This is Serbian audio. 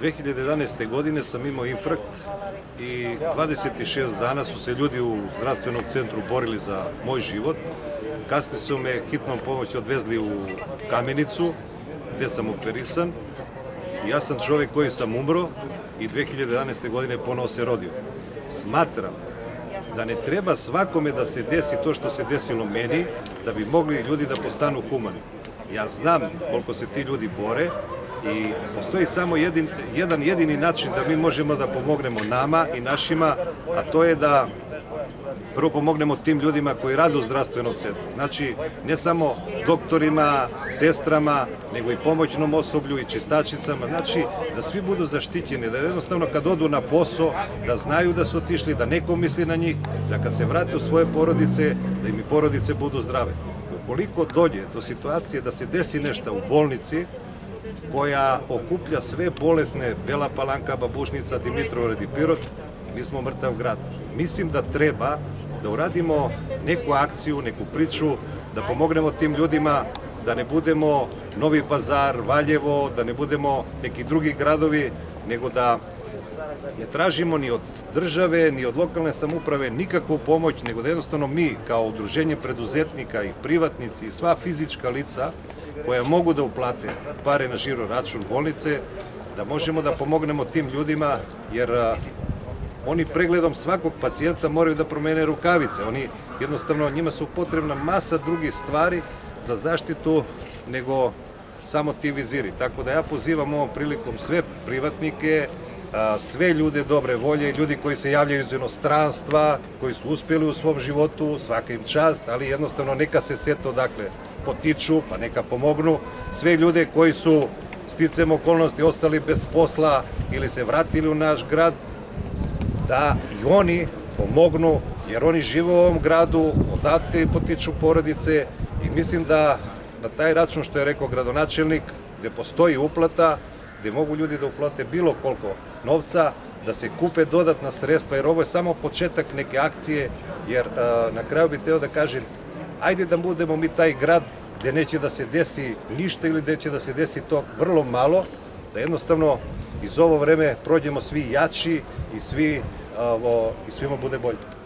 2011. godine sam imao infarkt i 26 dana su se ljudi u zdravstvenom centru borili za moj život. Kasnije su me hitnom pomoći odvezli u kamenicu gde sam operisan. Ja sam čovek koji sam umro i 2011. godine ponovo se rodio. Smatram da ne treba svakome da se desi to što se desilo meni, da bi mogli ljudi da postanu humani. Ja znam koliko se ti ljudi bore i postoji samo jedin, jedan jedini način da mi možemo da pomognemo nama i našima, a to je da prvo pomognemo tim ljudima koji rade u zdravstvenom centru. Znači, ne samo doktorima, sestrama, nego i pomoćnom osoblju i čistačicama. Znači, da svi budu zaštićeni, da jednostavno kad odu na posao, da znaju da su otišli, da neko misli na njih, da kad se vrate u svoje porodice, da im i porodice budu zdrave. Ukoliko dođe do situacije da se desi nešto u bolnici, koja okuplja sve bolesne Bela Palanka, Babušnica, Dimitrovgrad i Pirot, mi smo mrtav grad. Mislim da treba da uradimo neku akciju, neku priču, da pomognemo tim ljudima, da ne budemo Novi Pazar, Valjevo, da ne budemo neki drugi gradovi, nego da ne tražimo ni od države, ni od lokalne samuprave nikakvu pomoć, nego da jednostavno mi kao udruženje preduzetnika i privatnici i sva fizička lica koja mogu da uplate pare na žiro račun bolnice, da možemo da pomognemo tim ljudima, jer oni pregledom svakog pacijenta moraju da promene rukavice. Oni jednostavno, njima su potrebna masa drugih stvari za zaštitu nego samo ti viziri. Tako da ja pozivam ovom prilikom sve privatnike, sve ljude dobre volje, ljudi koji se javljaju iz inostranstva, koji su uspjeli u svom životu, svaka im čast, ali jednostavno neka se seto, dakle, potiču, pa neka pomognu. Sve ljude koji su sticem okolnosti ostali bez posla ili se vratili u naš grad, da i oni pomognu, jer oni žive u ovom gradu, odate potiču porodice i mislim da na taj račun što je rekao gradonačelnik, gde postoji uplata, gde mogu ljudi da uplate bilo koliko novca, da se kupe dodatna sredstva, jer ovo je samo početak neke akcije, jer a, na kraju bih teo da kažem, ajde da budemo mi taj grad gde neće da se desi ništa ili gde će da se desi to vrlo malo, da jednostavno iz ovo vreme prođemo svi jači i svi, ovo, i svima bude bolje.